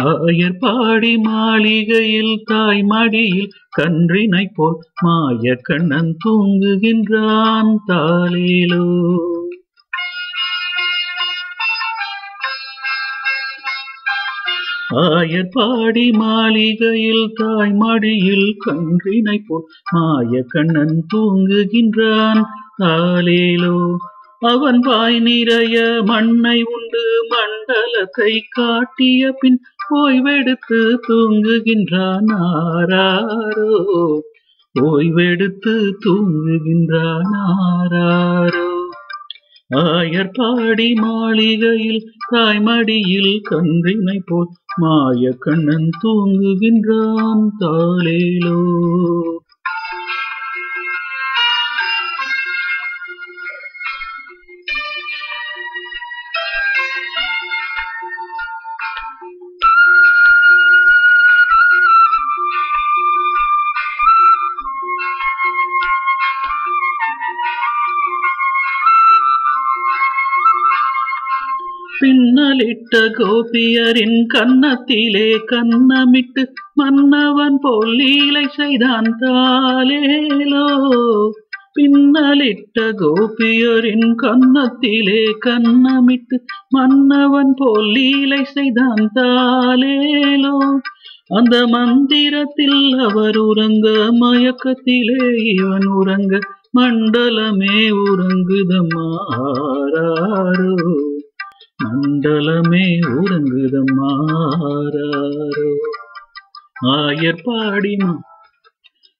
ஆயர் பாடி மாளிகையில் தாய் மடியில் கன்றினை போல் மாய கண்ணன் தூங்குகின்றான் தாலேலோ ஆயர் பாடி மாளிகையில் தாய் மடியில் கன்றினை போல் மாய கண்ணன் தூங்குகின்றான் தாலேலோ அவன் வாய் நிறைய மண்ணை உண்டு மண்டலத்தை காட்டிய பின் ஓய்வெடுத்து தூங்குகின்றான் ஆராரோ ஓய்வெடுத்து தூங்குகின்றான் ஆராரோ ஆயர் பாடி மாளிகையில் தாய்மடியில் கன்றினை போல் மாய கண்ணன் தூங்குகின்றான் தாலேலோ பின்னலிட்ட கோபியரின் கன்னத்திலே கண்ணமிட்டு மன்னவன் போல் லீலை செய்தான் தாலேலோ பின்னலிட்ட கோபியரின் கன்னத்திலே கண்ணமிட்டு மன்னவன் போல் லீலை செய்தான் தாலேலோ அந்த மந்திரத்தில் அவர் உறங்க மயக்கத்திலே இவன் உறங்க மண்டலமே உறங்குதமாறாரோ. மண்டலமே உறங்குதம் மாறாரோ பாடிமா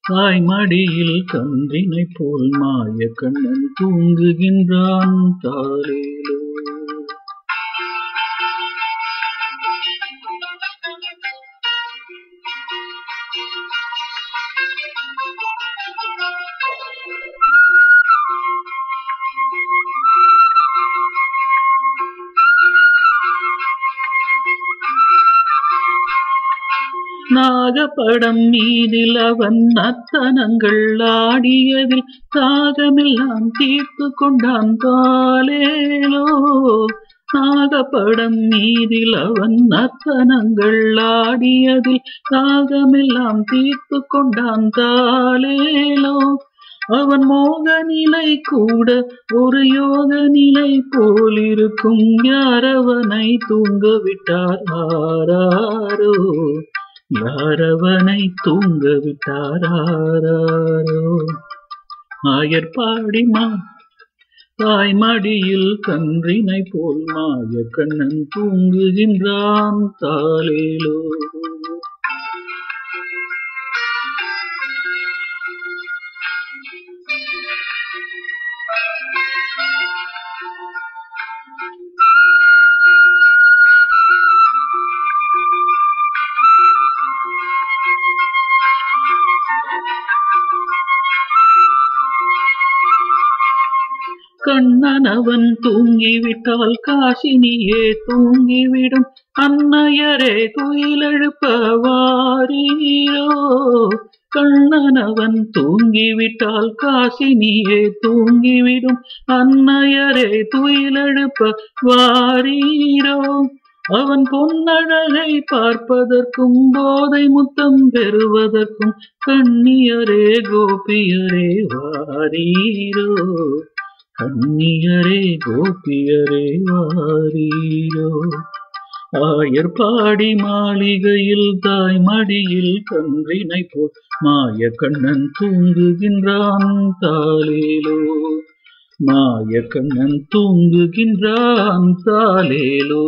தாய் மடியில் கன்றினை போல் மாய கண்ணன் தூங்குகின்றான் தாலேலோ நாகப்படம் மீதில் அவன் நத்தனங்கள் ஆடியதில் தாகமெல்லாம் தீர்த்து கொண்டான் காலேலோ நாகப்படம் மீதில் அவன் நத்தனங்கள் ஆடியதில் தாகமெல்லாம் தீர்த்து கொண்டான் தாலேலோ அவன் மோக நிலை கூட ஒரு யோக நிலை போலிருக்கும். யார் அவனை தூங்க விட்டார்? ஆராரோ. யாரவனை தூங்க விட்டாரோ ஆராரோ ஆயர் பாடிமா தாய் மடியில் கன்றினை போல் மாய கண்ணன் தூங்குகின்றான் தாலேலோ கண்ணனவன் தூங்கிவிட்டால் காசினியே தூங்கிவிடும். அன்னையரே துயிலெழுப்ப வாரீரோ கண்ணனவன் தூங்கிவிட்டால் காசினியே தூங்கிவிடும். அன்னையரே துயிலெழுப்ப வாரீரோ அவன் பொன்னழகை பார்ப்பதற்கும் போதை முத்தம் பெறுவதற்கும் கண்ணியரே கோபியரே வாரீரோ? கண்ணியரே கோபியரே வாரீரோ. ஆயர் பாடி மாளிகையில் தாய் மடியில் கன்றினை போல் மாய கண்ணன் தூங்குகின்றான் தாலேலோ மாய கண்ணன் தூங்குகின்றான் தாலேலோ